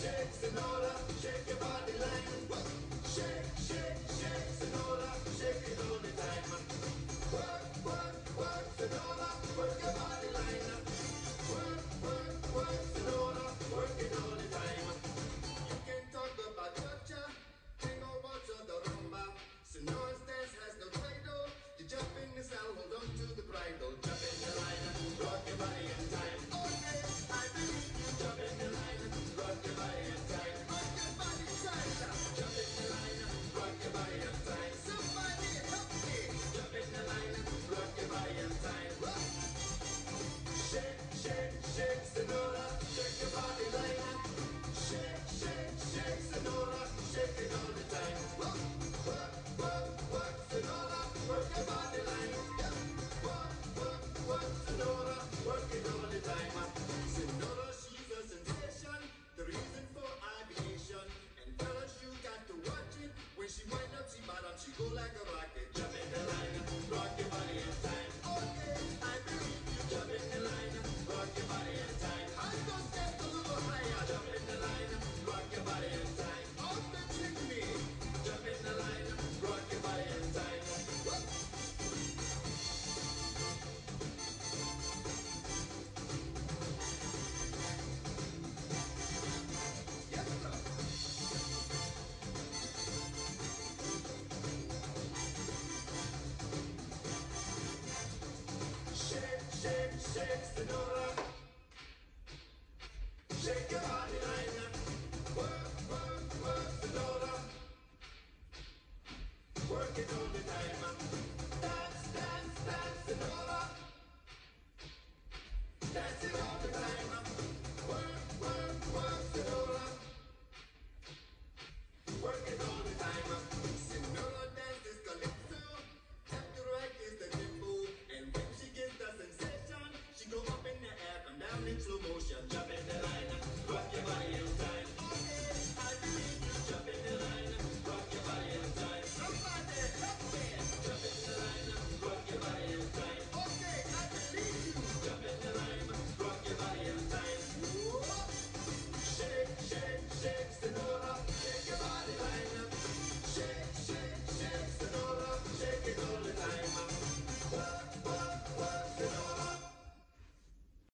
shake, shake, shake, Sonora, shake your body like, shake, shake, shake, Sonora, shake. Shake, shake, Sonora.